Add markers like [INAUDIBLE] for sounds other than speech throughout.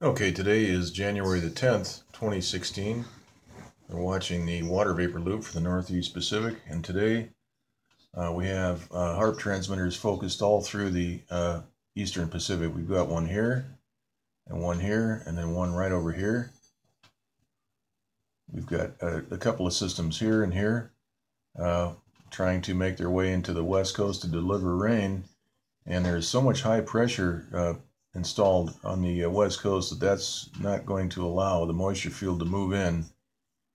Okay, today is January the 10th, 2016. We're watching the water vapor loop for the Northeast Pacific, and today uh, we have uh, HAARP transmitters focused all through the uh, Eastern Pacific. We've got one here, and one here, and then one right over here. We've got a, a couple of systems here and here, uh, trying to make their way into the west coast to deliver rain, and there's so much high pressure uh, installed on the uh, west coast that that's not going to allow the moisture field to move in,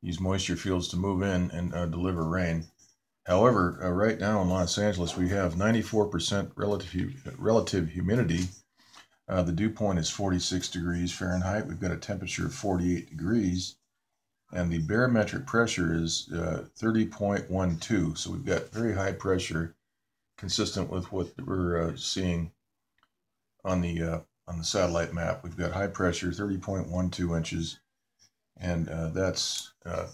these moisture fields to move in and uh, deliver rain. However, uh, right now in Los Angeles, we have 94% relative, relative humidity. Uh, the dew point is 46 degrees Fahrenheit. We've got a temperature of 48 degrees. And the barometric pressure is uh, 30.12. So we've got very high pressure consistent with what we're seeing on the on the satellite map. We've got high pressure, 30.12 inches, and uh, that's uh,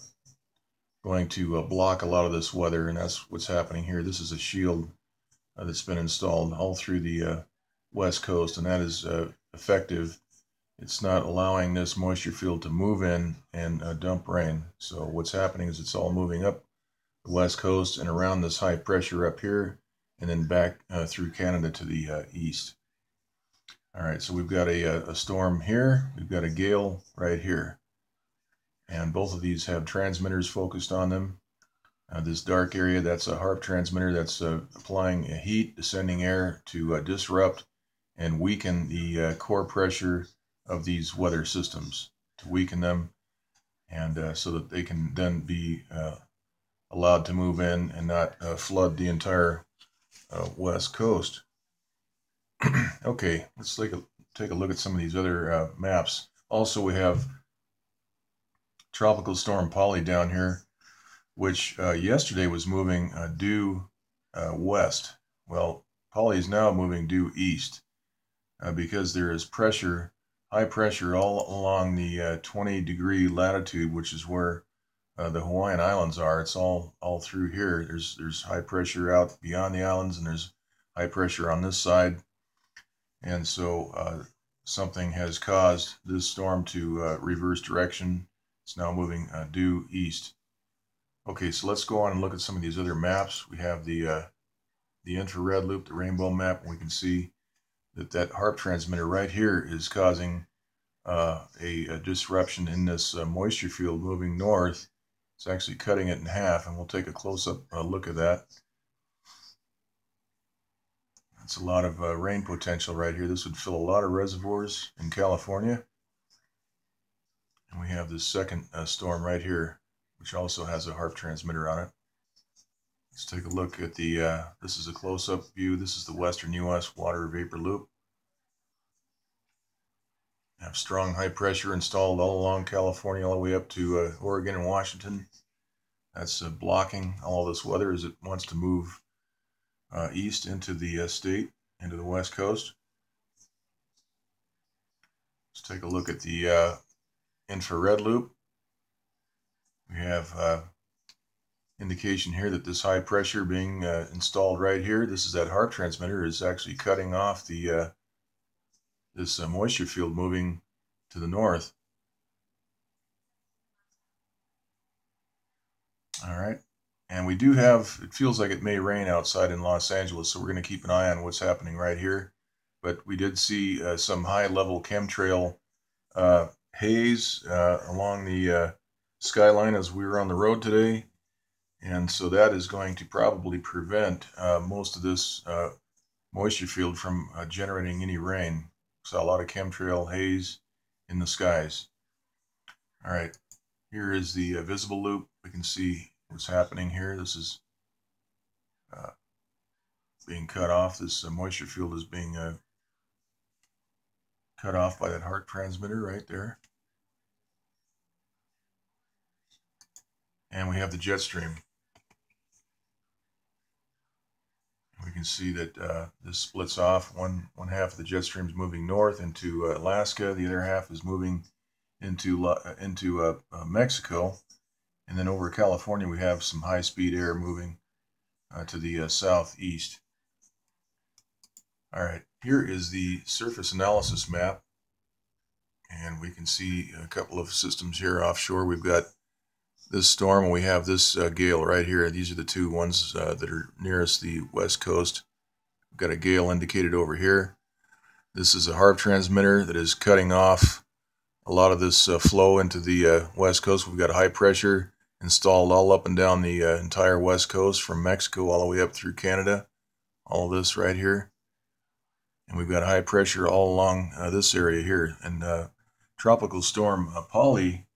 going to uh, block a lot of this weather, and that's what's happening here. This is a shield uh, that's been installed all through the uh, west coast, and that is effective. It's not allowing this moisture field to move in and dump rain. So what's happening is it's all moving up the west coast and around this high pressure up here, and then back through Canada to the east. All right, so we've got a, a storm here. We've got a gale right here. And both of these have transmitters focused on them. Uh, this dark area, that's a HAARP transmitter that's uh, applying heat, descending air to uh, disrupt and weaken the uh, core pressure of these weather systems, to weaken them, and uh, so that they can then be uh, allowed to move in and not flood the entire west coast. [CLEARS THROAT] okay, let's take a, take a look at some of these other uh, maps. Also, we have Tropical Storm Pali down here, which uh, yesterday was moving uh, due uh, west. Well, Pali is now moving due east uh, because there is pressure, high pressure all along the uh, 20 degree latitude, which is where the Hawaiian Islands are. It's all all through here. There's there's high pressure out beyond the islands, and there's high pressure on this side and so uh, something has caused this storm to uh, reverse direction. It's now moving uh, due east. Okay, so let's go on and look at some of these other maps. We have the uh, the infrared loop, the rainbow map, and we can see that that HAARP transmitter right here is causing uh, a, a, disruption in this uh, moisture field moving north. It's actually cutting it in half, and we'll take a close-up look at that. It's a lot of uh, rain potential right here. This would fill a lot of reservoirs in California. And we have this second uh, storm right here, which also has a HAARP transmitter on it. Let's take a look at the, uh, this is a close-up view. This is the western U.S. water vapor loop. Have strong high pressure installed all along California, all the way up to uh, Oregon and Washington. That's uh, blocking all this weather as it wants to move uh, east into the uh, state, into the west coast. Let's take a look at the uh, infrared loop. We have uh, indication here that this high pressure being uh, installed right here, this is that HAARP transmitter, is actually cutting off the uh, this moisture field moving to the north. All right. And we do have, it feels like it may rain outside in Los Angeles, so we're going to keep an eye on what's happening right here. But we did see uh, some high level chemtrail uh, haze uh, along the uh, skyline as we were on the road today. And so that is going to probably prevent uh, most of this uh, moisture field from generating any rain. Saw a lot of chemtrail haze in the skies. All right, here is the visible loop. We can see what's happening here. This is uh, being cut off. This uh, moisture field is being uh, cut off by that HAARP transmitter right there. And we have the jet stream. We can see that uh, this splits off. One one half of the jet stream is moving north into uh, Alaska. The other half is moving into uh, into Mexico. And then over California, we have some high-speed air moving uh, to the uh, southeast. All right, here is the surface analysis map. and we can see a couple of systems here offshore. We've got this storm and we have this uh, gale right here. These are the two ones uh, that are nearest the west coast. We've got a gale indicated over here. This is a HAARP transmitter that is cutting off a lot of this uh, flow into the uh, west coast. We've got high pressure installed all up and down the uh, entire west coast from Mexico all the way up through Canada. All this right here. And we've got high pressure all along uh, this area here. And tropical storm Pali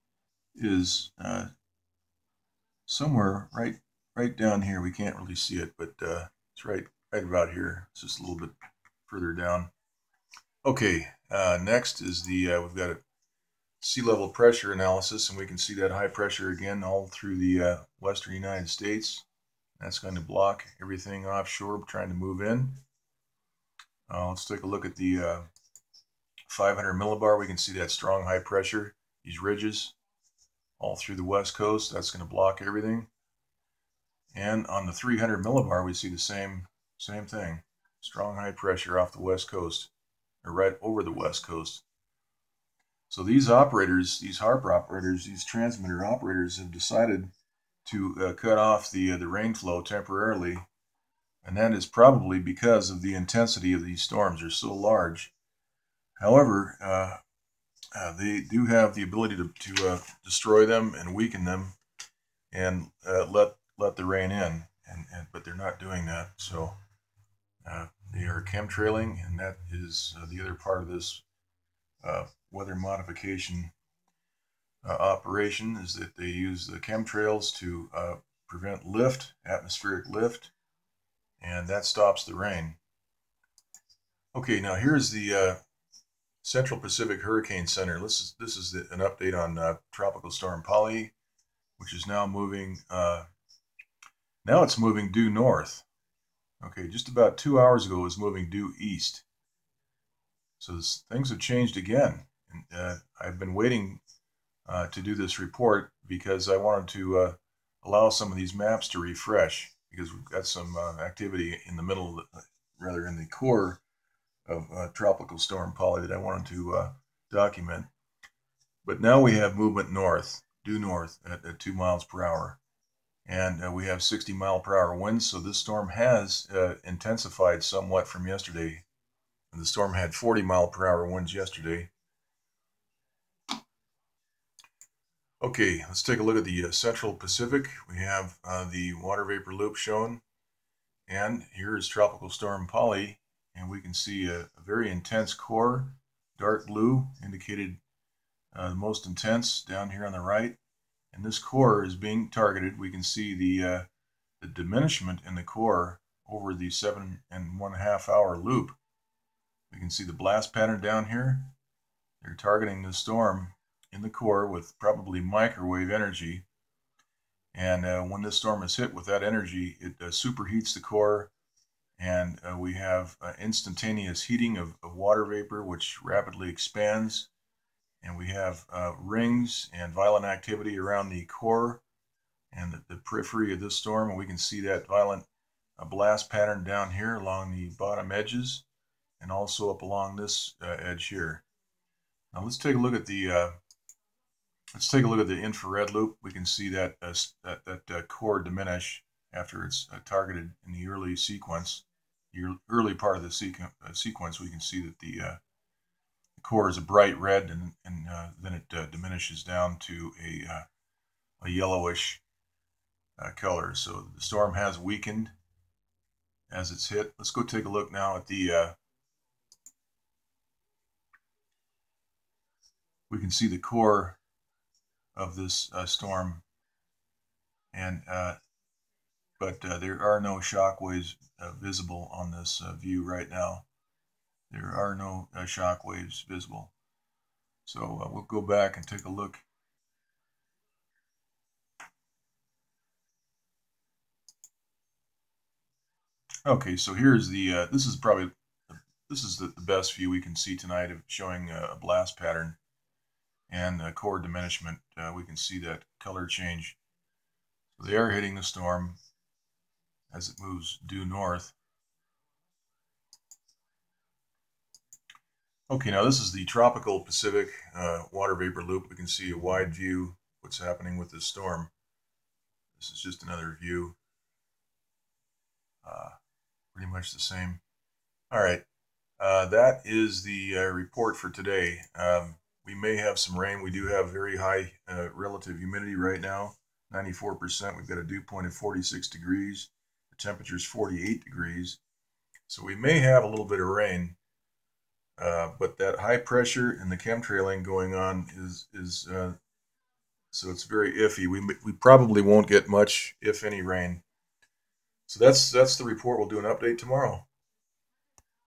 is somewhere right right down here. We can't really see it, but uh, it's right right about here. It's just a little bit further down. Okay, uh, next is the uh, we've got a sea level pressure analysis, and we can see that high pressure again all through the uh, western United States. That's going to block everything offshore trying to move in. Uh, let's take a look at the uh, 500 millibar. We can see that strong high pressure, these ridges all through the west coast. That's going to block everything. And on the 300 millibar, we see the same same thing. Strong high pressure off the west coast, or right over the west coast. So these operators, these HAARP operators, these transmitter operators have decided to uh, cut off the, uh, the rain flow temporarily. And that is probably because of the intensity of these storms. They're so large. However, uh, uh, they do have the ability to, to uh, destroy them and weaken them and uh, let let the rain in and, and but they're not doing that so uh, they are chemtrailing and that is uh, the other part of this uh, weather modification operation is that they use the chemtrails to prevent lift atmospheric lift and that stops the rain okay now here's the Central Pacific Hurricane Center. This is this is the, an update on uh, Tropical Storm Pali, which is now moving. Uh, now it's moving due north. Okay, just about two hours ago it was moving due east. So this, things have changed again. And, uh, I've been waiting uh, to do this report because I wanted to uh, allow some of these maps to refresh because we've got some uh, activity in the middle, the, rather in the core of uh, Tropical Storm Pali that I wanted to uh, document. But now we have movement north, due north at, at 2 miles per hour. And we have 60 mile per hour winds, so this storm has intensified somewhat from yesterday. And the storm had 40 mile per hour winds yesterday. Okay, let's take a look at the uh, Central Pacific. We have uh, the water vapor loop shown. And here is Tropical Storm Pali and we can see a, a very intense core, dark blue, indicated uh, the most intense down here on the right. And this core is being targeted. We can see the, uh, the diminishment in the core over the seven and one half hour loop. We can see the blast pattern down here. They're targeting the storm in the core with probably microwave energy. And uh, when this storm is hit with that energy, it uh, superheats the core and uh, we have uh, instantaneous heating of, of, water vapor, which rapidly expands. And we have uh, rings and violent activity around the core and the, the, periphery of this storm. And we can see that violent uh, blast pattern down here along the bottom edges and also up along this uh, edge here. Now let's take a look at the uh, let's take a look at the infrared loop. We can see that that, that core diminish after it's uh, targeted in the early sequence, the early part of the sequ uh, sequence, we can see that the, uh, the, core is a bright red and, and uh, then it uh, diminishes down to a, uh, a yellowish color. So the storm has weakened as it's hit. Let's go take a look now at the we can see the core of this uh, storm and uh, but uh, there are no shock waves uh, visible on this uh, view right now. There are no shock waves visible. So we'll go back and take a look. Okay, so here's the, this is probably, this is the, best view we can see tonight of showing a blast pattern and the core diminishment. we can see that color change. So they are hitting the storm as it moves due north. Okay, now this is the tropical Pacific uh, water vapor loop. We can see a wide view what's happening with this storm. This is just another view. Uh, pretty much the same. All right, uh, that is the uh, report for today. Um, we may have some rain. We do have very high uh, relative humidity right now, 94%. We've got a dew point of 46 degrees. The temperature is 48 degrees. So we may have a little bit of rain. Uh, but that high pressure and the chemtrailing going on is is uh, so it's very iffy. We we probably won't get much, if any, rain. So that's that's the report. We'll do an update tomorrow.